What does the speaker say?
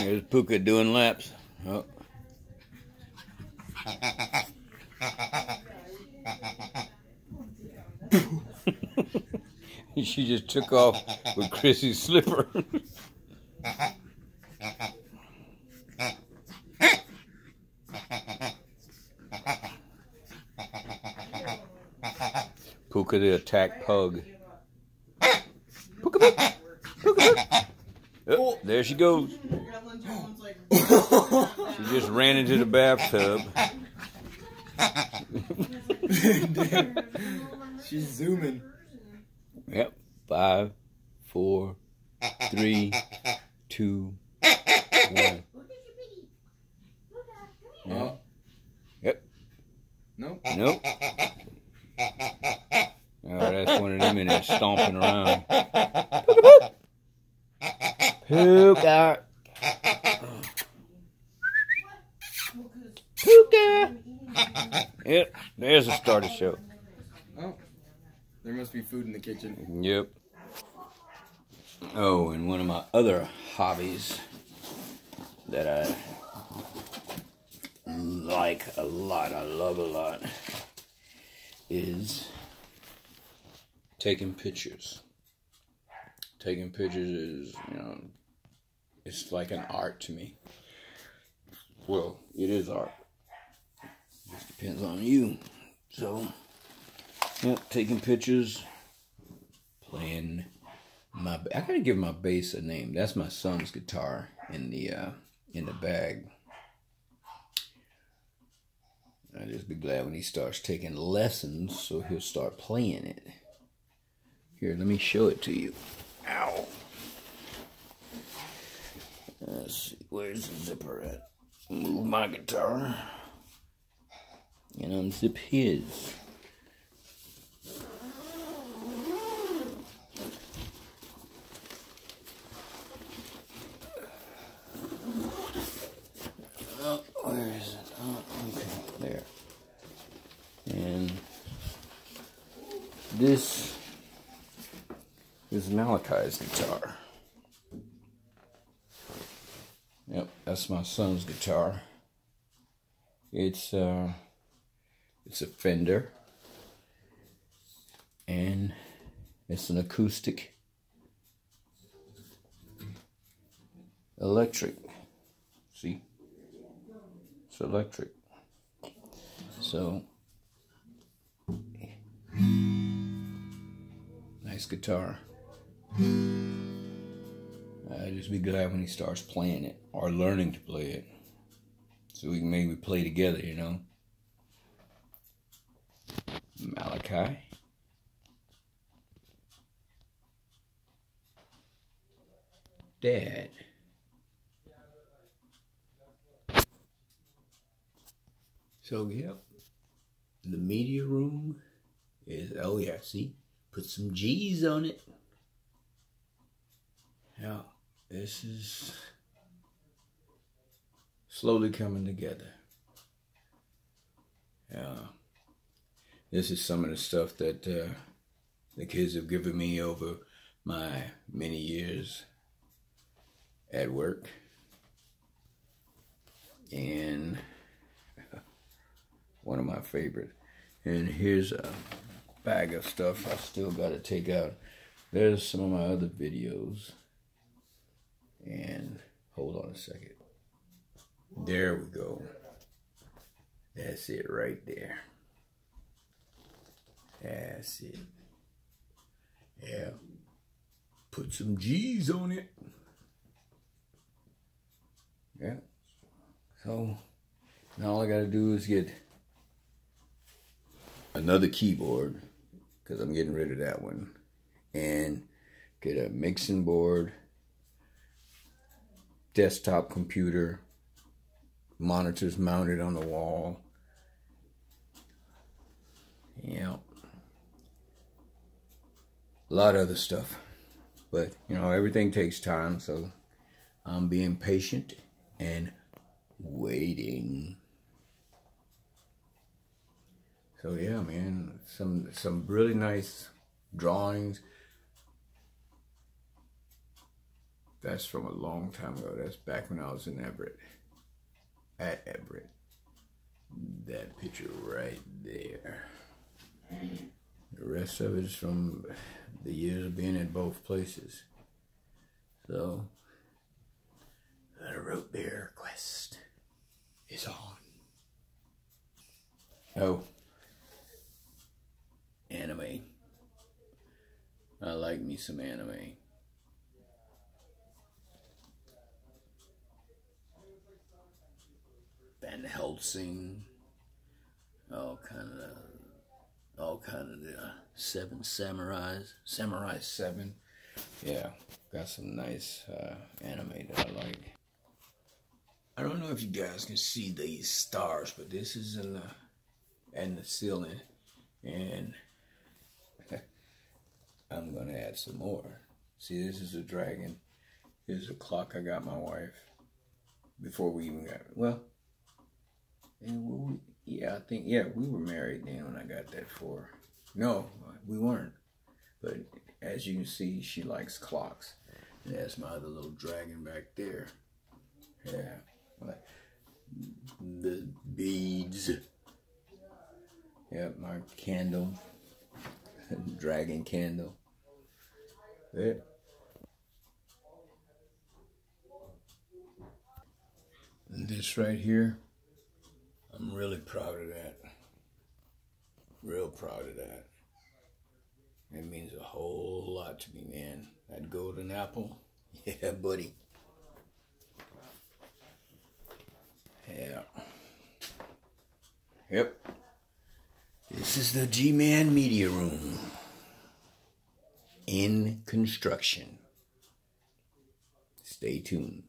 There's Puka doing laps. Oh. she just took off with Chrissy's slipper. Puka the attack pug. Puka, Oh, there she goes. she just ran into the bathtub. She's zooming. Yep. Five, four, three, two, one. Yeah. Yep. Nope. Nope. Oh, that's one of them in there stomping around. Puka. Puka. Yep, there's a start of show. Oh. There must be food in the kitchen. Yep. Oh, and one of my other hobbies that I like a lot, I love a lot, is taking pictures. Taking pictures is, you know, it's like an art to me. Well, it is art. Just depends on you. So, yeah taking pictures, playing my. I gotta give my bass a name. That's my son's guitar in the uh, in the bag. I'll just be glad when he starts taking lessons, so he'll start playing it. Here, let me show it to you. Ow. Let's see, where's the zipper at? Move my guitar and unzip his. Oh, where is it? Oh, okay, there. And this is Malachi's guitar. Yep, that's my son's guitar. It's uh it's a Fender and it's an acoustic electric. See? It's electric. So nice guitar. I'd just be glad when he starts playing it or learning to play it. So we can maybe play together, you know. Malachi. Dad. So, yep. The media room is, oh yeah, see? Put some G's on it. Yeah, this is slowly coming together. Yeah. This is some of the stuff that uh, the kids have given me over my many years at work. And one of my favorite. And here's a bag of stuff I still got to take out. There's some of my other videos. And hold on a second. There we go. That's it right there. That's it. Yeah. Put some G's on it. Yeah. So now all I gotta do is get another keyboard because I'm getting rid of that one and get a mixing board, desktop computer, monitors mounted on the wall. Yeah. A lot of other stuff. But, you know, everything takes time, so I'm being patient and waiting. So yeah, man, some some really nice drawings. That's from a long time ago. That's back when I was in Everett. At Everett. That picture right there. The rest of it is from the years of being at both places. So, the root beer quest is on. Oh, anime. I like me some anime. Van Helsing, all kind of, all kind of the uh, Seven Samurais, Samurai Seven. Yeah, got some nice uh, anime that I like. I don't know if you guys can see these stars, but this is in the and the ceiling, and I'm gonna add some more. See, this is a dragon. Here's a clock I got my wife before we even got well. And we, yeah, I think yeah we were married then when I got that for. No, we weren't. But as you can see, she likes clocks. And that's my other little dragon back there. Yeah, like the beads. Yep, my candle, dragon candle. Yeah. This right here, I'm really proud of that. Real proud of that. It means a whole lot to me, man. That golden apple, yeah, buddy. Yeah. Yep. This is the G Man Media Room in construction. Stay tuned.